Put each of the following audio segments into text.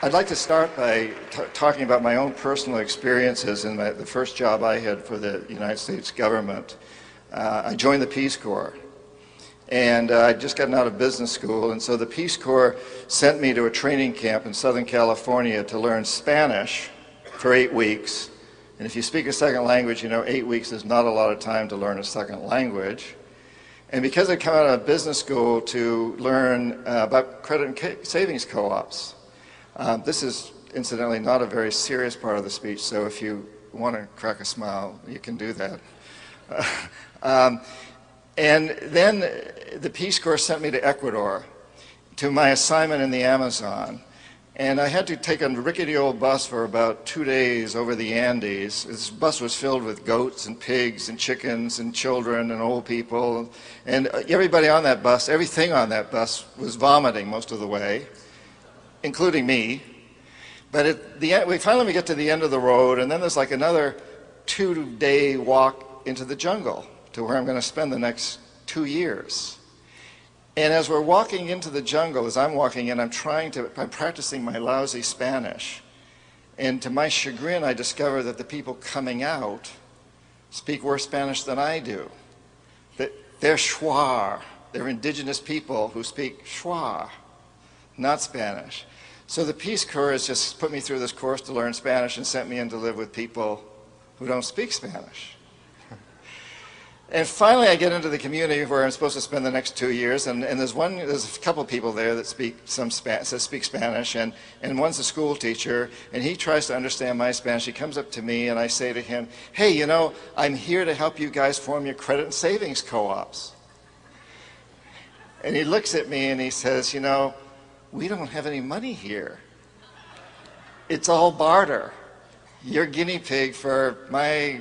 I'd like to start by talking about my own personal experiences in my, the first job I had for the United States government. Uh, I joined the Peace Corps. And uh, I'd just gotten out of business school, and so the Peace Corps sent me to a training camp in Southern California to learn Spanish for eight weeks. And if you speak a second language, you know eight weeks is not a lot of time to learn a second language. And because I'd come out of business school to learn uh, about credit and savings co-ops, um, this is incidentally not a very serious part of the speech, so if you want to crack a smile, you can do that. um, and then the Peace Corps sent me to Ecuador to my assignment in the Amazon. And I had to take a rickety old bus for about two days over the Andes. This bus was filled with goats and pigs and chickens and children and old people. And everybody on that bus, everything on that bus was vomiting most of the way including me. But at the end, we finally get to the end of the road, and then there's like another two-day walk into the jungle to where I'm going to spend the next two years. And as we're walking into the jungle, as I'm walking in, I'm trying to, I'm practicing my lousy Spanish. And to my chagrin, I discover that the people coming out speak worse Spanish than I do. That they're Shuar. They're indigenous people who speak Shuar, not Spanish. So the Peace Corps has just put me through this course to learn Spanish and sent me in to live with people who don't speak Spanish. And finally, I get into the community where I'm supposed to spend the next two years, and, and there's one, there's a couple people there that speak some Spa- that speak Spanish, and, and one's a school teacher, and he tries to understand my Spanish. He comes up to me, and I say to him, "Hey, you know, I'm here to help you guys form your credit and savings co-ops." And he looks at me and he says, "You know, we don't have any money here. It's all barter. You're guinea pig for my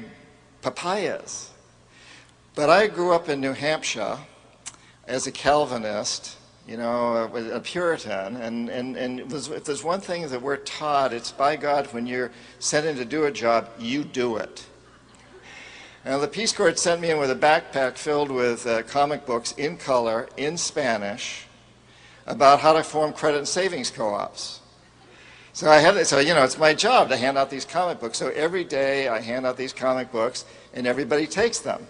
papayas. But I grew up in New Hampshire as a Calvinist, you know, a, Puritan, and, and, and if there's one thing that we're taught, it's by God, when you're sent in to do a job, you do it. Now, the Peace Corps sent me in with a backpack filled with uh, comic books in color, in Spanish, about how to form credit and savings co-ops. So I had, so you know, it's my job to hand out these comic books. So every day I hand out these comic books, and everybody takes them.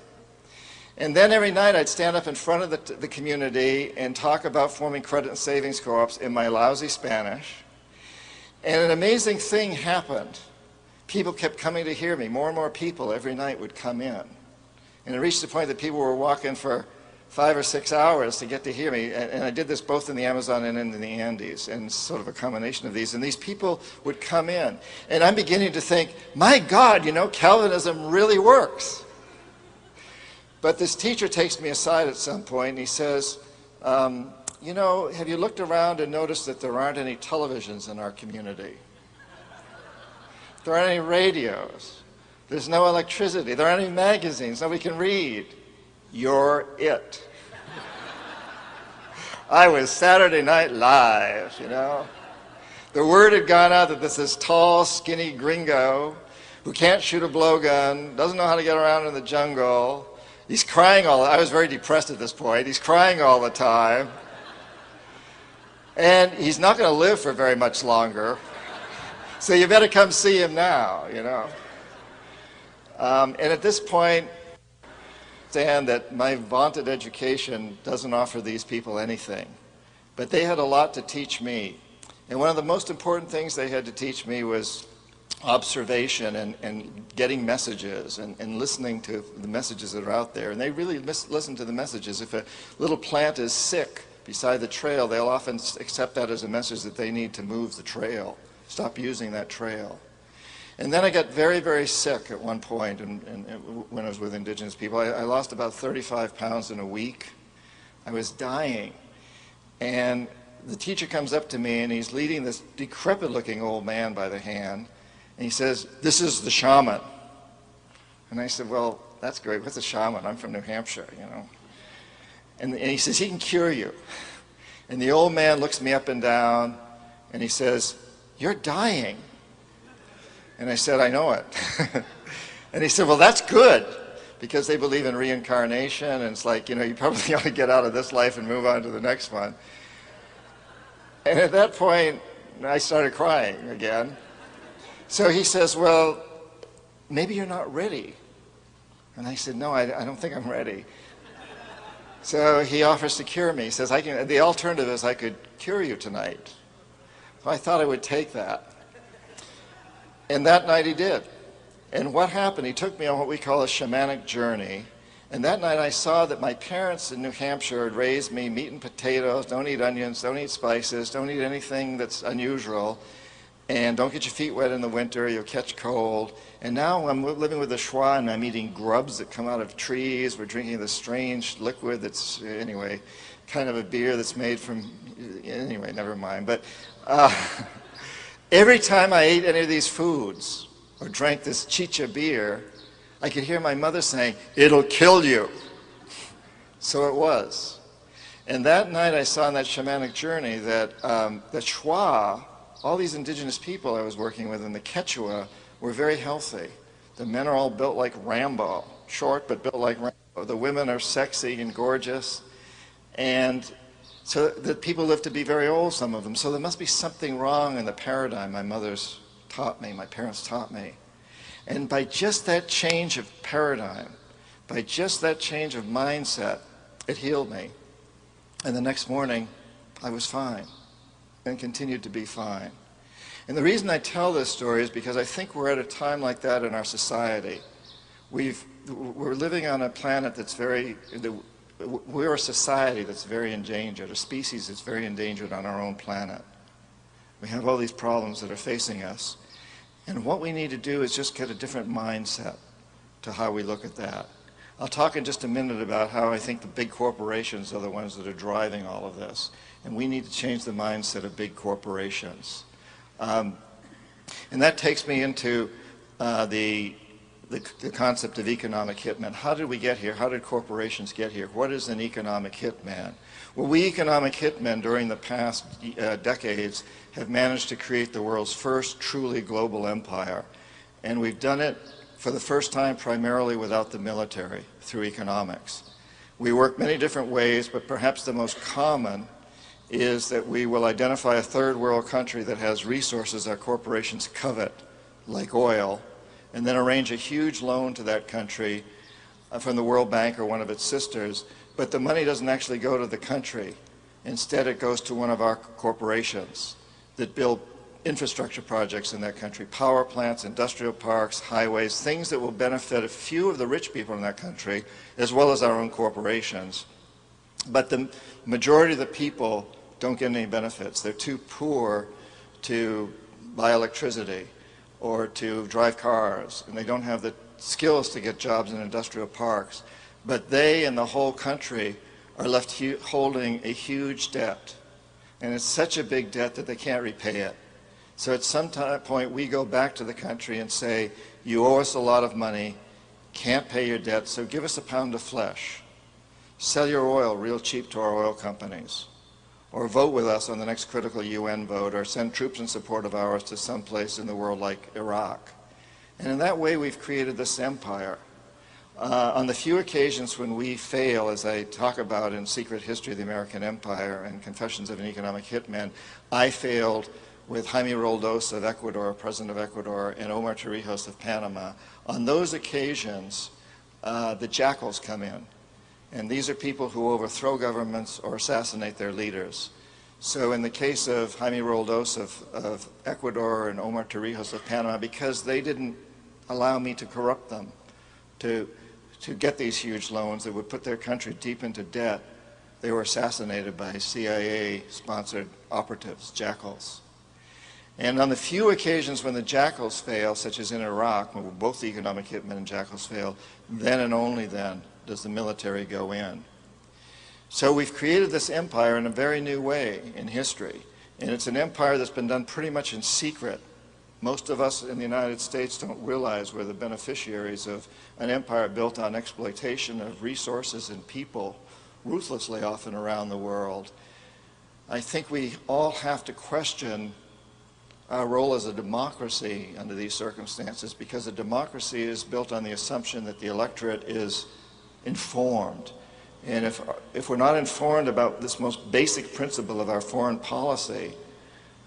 And then every night I'd stand up in front of the, the community and talk about forming credit and savings co-ops in my lousy Spanish. And an amazing thing happened. People kept coming to hear me. More and more people every night would come in. And it reached the point that people were walking for five or six hours to get to hear me. And, and, I did this both in the Amazon and in the Andes, and sort of a combination of these. And these people would come in. And I'm beginning to think, my God, you know, Calvinism really works. But this teacher takes me aside at some point and he says, um, you know, have you looked around and noticed that there aren't any televisions in our community? There aren't any radios. There's no electricity. There aren't any magazines. Nobody can read. You're it. I was Saturday Night Live, you know. The word had gone out that this is tall, skinny gringo who can't shoot a blowgun, doesn't know how to get around in the jungle. He's crying all I was very depressed at this point. He's crying all the time. And he's not going to live for very much longer. So you better come see him now, you know. Um, and at this point, understand that my vaunted education doesn't offer these people anything, but they had a lot to teach me. And one of the most important things they had to teach me was observation and, and getting messages and, and listening to the messages that are out there. And they really listen to the messages. If a little plant is sick beside the trail, they'll often accept that as a message that they need to move the trail, stop using that trail. And then I got very, very sick at one point and, and, and when I was with indigenous people. I, I, lost about 35 pounds in a week. I was dying. And the teacher comes up to me and he's leading this decrepit looking old man by the hand. And he says, This is the shaman. And I said, Well, that's great. What's a shaman? I'm from New Hampshire, you know. And, and he says, He can cure you. And the old man looks me up and down and he says, You're dying. And I said, I know it. and he said, well, that's good because they believe in reincarnation. And it's like, you know, you probably ought to get out of this life and move on to the next one. And at that point, I started crying again. So he says, Well, maybe you're not ready. And I said, No, I, I don't think I'm ready. So he offers to cure me. He says, I can, the alternative is I could cure you tonight. So I thought I would take that. And that night he did. And what happened, he took me on what we call a shamanic journey. And that night I saw that my parents in New Hampshire had raised me meat and potatoes, don't eat onions, don't eat spices, don't eat anything that's unusual, and don't get your feet wet in the winter, you'll catch cold. And now I'm living with the Shuar and I'm eating grubs that come out of trees. We're drinking this strange liquid that's, anyway, kind of a beer that's made from, anyway, never mind. But uh, every time I ate any of these foods or drank this chicha beer, I could hear my mother saying, It'll kill you. So it was. And that night I saw in that shamanic journey that um, the Shuar, all these indigenous people I was working with in the Quechua, were very healthy. The men are all built like Rambo, short but built like Rambo. The women are sexy and gorgeous. And so the people live to be very old, some of them. So there must be something wrong in the paradigm my mother's taught me, my parents taught me. And by just that change of paradigm, by just that change of mindset, it healed me. And the next morning, I was fine and continued to be fine. And the reason I tell this story is because I think we're at a time like that in our society. We've, we're living on a planet that's very, we're a society that's very endangered, a species that's very endangered on our own planet. We have all these problems that are facing us. And what we need to do is just get a different mindset to how we look at that. I'll talk in just a minute about how I think the big corporations are the ones that are driving all of this. And we need to change the mindset of big corporations. Um, and that takes me into uh, the, the, the, concept of economic hitman. How did we get here? How did corporations get here? What is an economic hitman? Well, we economic hitmen during the past uh, decades have managed to create the world's first truly global empire. And we've done it for the first time primarily without the military, through economics. We work many different ways, but perhaps the most common is that we will identify a third world country that has resources our corporations covet, like oil, and then arrange a huge loan to that country uh, from the World Bank or one of its sisters, but the money doesn't actually go to the country. Instead, it goes to one of our corporations that build infrastructure projects in that country, power plants, industrial parks, highways, things that will benefit a few of the rich people in that country, as well as our own corporations. But the majority of the people don't get any benefits. They're too poor to buy electricity or to drive cars, and they don't have the skills to get jobs in industrial parks. But they and the whole country are left holding a huge debt. And it's such a big debt that they can't repay it. So at some point, we go back to the country and say, You owe us a lot of money, can't pay your debt, so give us a pound of flesh. Sell your oil real cheap to our oil companies or vote with us on the next critical UN vote, or send troops in support of ours to some place in the world like Iraq. And in that way, we've created this empire. Uh, on the few occasions when we fail, as I talk about in Secret History of the American Empire and Confessions of an Economic Hitman, I failed with Jaime Roldos of Ecuador, President of Ecuador, and Omar Torrijos of Panama. On those occasions, uh, the jackals come in. And these are people who overthrow governments or assassinate their leaders. So in the case of Jaime Roldos of, of Ecuador and Omar Torrijos of Panama, because they didn't allow me to corrupt them, to, to get these huge loans that would put their country deep into debt, they were assassinated by CIA-sponsored operatives, jackals. And on the few occasions when the jackals fail, such as in Iraq, when both the economic hitmen and jackals fail, then and only then does the military go in. So we've created this empire in a very new way in history. And it's an empire that's been done pretty much in secret. Most of us in the United States don't realize we're the beneficiaries of an empire built on exploitation of resources and people, ruthlessly often around the world. I think we all have to question our role as a democracy under these circumstances because a democracy is built on the assumption that the electorate is informed. And if, if we're not informed about this most basic principle of our foreign policy,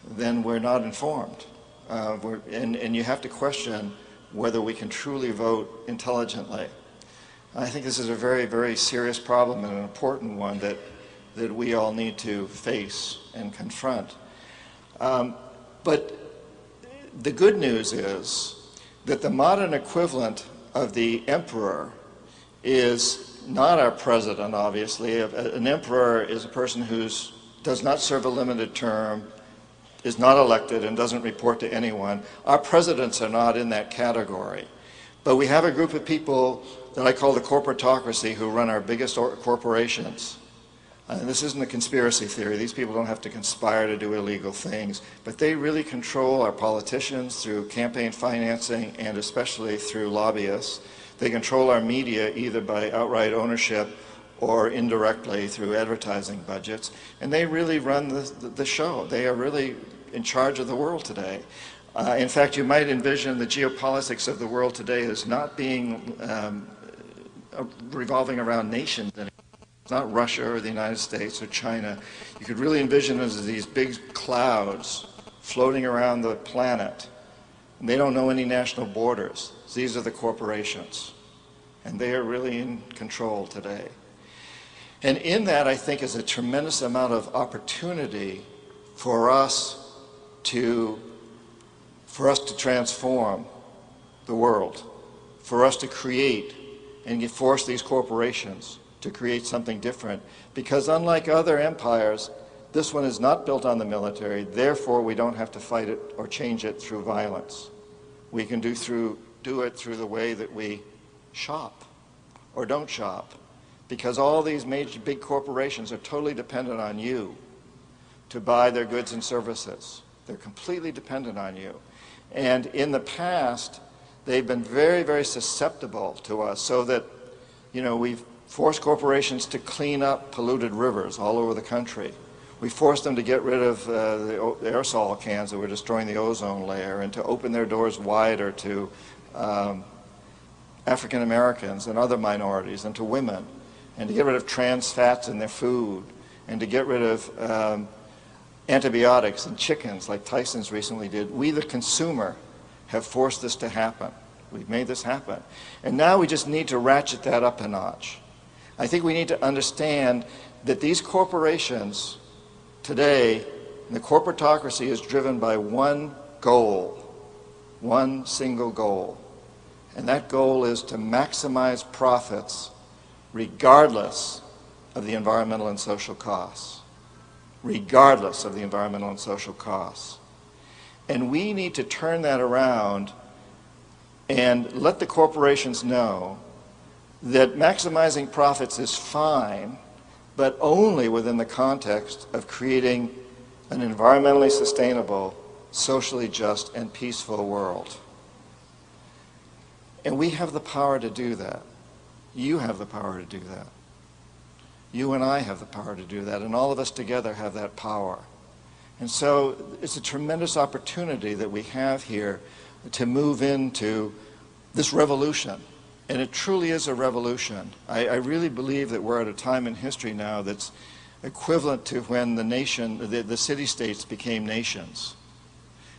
then we're not informed. Uh, we're, and, and you have to question whether we can truly vote intelligently. I think this is a very, very serious problem and an important one that, that we all need to face and confront. Um, but the good news is that the modern equivalent of the emperor is not our president, obviously. An emperor is a person who does not serve a limited term, is not elected, and doesn't report to anyone. Our presidents are not in that category. But we have a group of people that I call the corporatocracy who run our biggest corporations. Uh, and this isn't a conspiracy theory. These people don't have to conspire to do illegal things, but they really control our politicians through campaign financing and especially through lobbyists. They control our media either by outright ownership or indirectly through advertising budgets. And they really run the, the show. They are really in charge of the world today. Uh, in fact, you might envision the geopolitics of the world today as not being um, uh, revolving around nations anymore. It's not Russia or the United States or China. You could really envision as these big clouds floating around the planet. And they don't know any national borders. These are the corporations. And they are really in control today. And in that, I think, is a tremendous amount of opportunity for us to, for us to transform the world, for us to create and force these corporations to create something different. Because unlike other empires, this one is not built on the military, therefore we don't have to fight it or change it through violence. We can do, through, do it through the way that we shop or don't shop because all these major big corporations are totally dependent on you to buy their goods and services. They're completely dependent on you. And in the past, they've been very, very susceptible to us so that, you know, we've forced corporations to clean up polluted rivers all over the country. We forced them to get rid of uh, the aerosol cans that were destroying the ozone layer and to open their doors wider to um, African Americans and other minorities and to women and to get rid of trans fats in their food, and to get rid of um, antibiotics in chickens like Tyson's recently did. We, the consumer, have forced this to happen. We've made this happen. And now we just need to ratchet that up a notch. I think we need to understand that these corporations today, the corporatocracy is driven by one goal, one single goal. And that goal is to maximize profits regardless of the environmental and social costs. Regardless of the environmental and social costs. And we need to turn that around and let the corporations know that maximizing profits is fine, but only within the context of creating an environmentally sustainable, socially just, and peaceful world. And we have the power to do that. You have the power to do that. You and I have the power to do that, and all of us together have that power. And so it's a tremendous opportunity that we have here to move into this revolution. And it truly is a revolution. I, I really believe that we're at a time in history now that's equivalent to when the nation, the, the city-states became nations.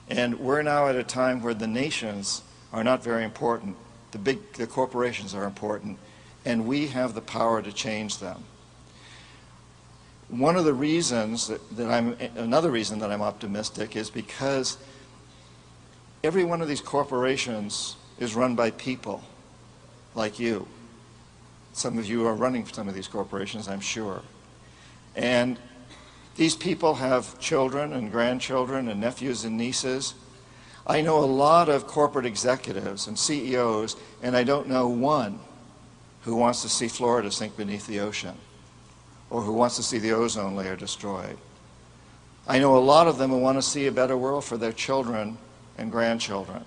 And we're now at a time where the nations are not very important. The big, the corporations are important and we have the power to change them. One of the reasons that, that I'm, another reason that I'm optimistic is because every one of these corporations is run by people like you. Some of you are running some of these corporations, I'm sure. And these people have children and grandchildren and nephews and nieces. I know a lot of corporate executives and CEOs, and I don't know one who wants to see Florida sink beneath the ocean or who wants to see the ozone layer destroyed. I know a lot of them who want to see a better world for their children and grandchildren.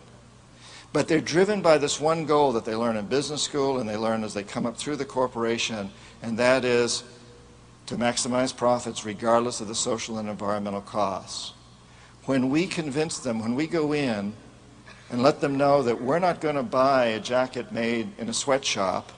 But they're driven by this one goal that they learn in business school and they learn as they come up through the corporation, and that is to maximize profits regardless of the social and environmental costs. When we convince them, when we go in and let them know that we're not going to buy a jacket made in a sweatshop